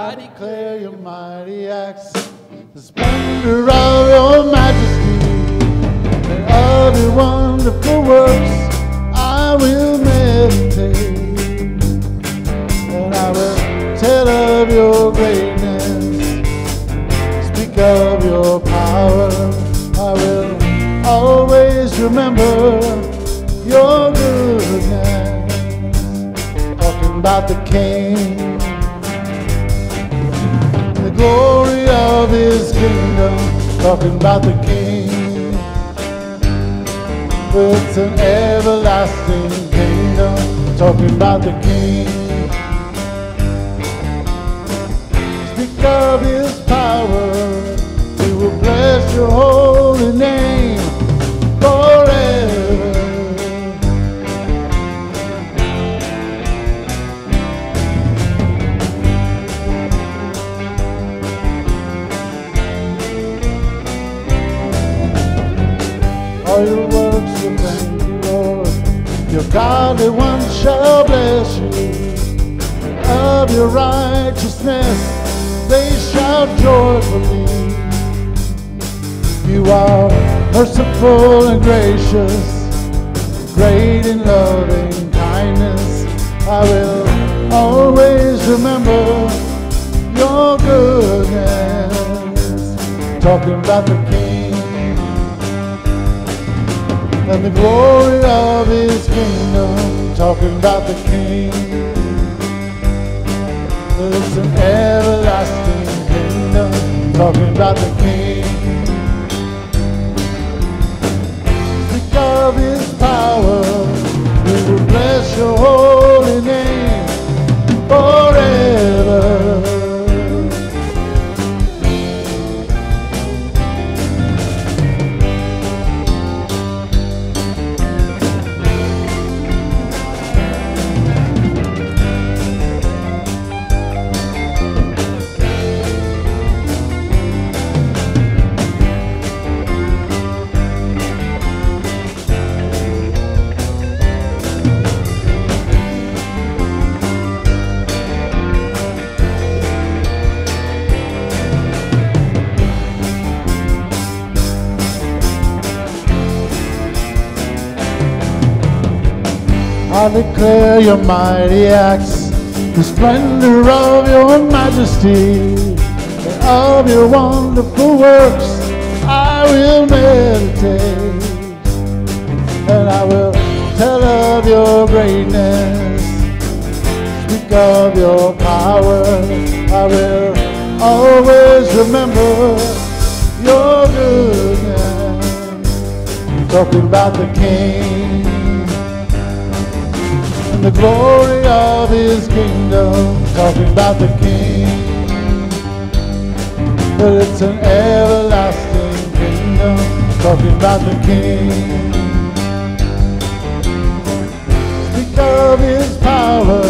I declare your mighty acts, the splendor of your majesty, and your wonderful works. I will meditate, and I will tell of your greatness, speak of your power. I will always remember your goodness, talking about the King glory of his kingdom, talking about the king. It's an everlasting kingdom, talking about the king. Speak of his power, all your works will thank you, Lord. Your godly ones shall bless you. Of your righteousness they shout joyfully. You are merciful and gracious, great in loving kindness. I will always remember your goodness. Talking about the and the glory of his kingdom, talking about the king. It's an everlasting kingdom, talking about the king. Speak of his power, we will bless your I declare your mighty acts, the splendor of your majesty, and of your wonderful works. I will meditate, and I will tell of your greatness, speak of your power. I will always remember your goodness, talking about the King glory of his kingdom, talking about the king. But it's an everlasting kingdom, talking about the king. Speak of his power,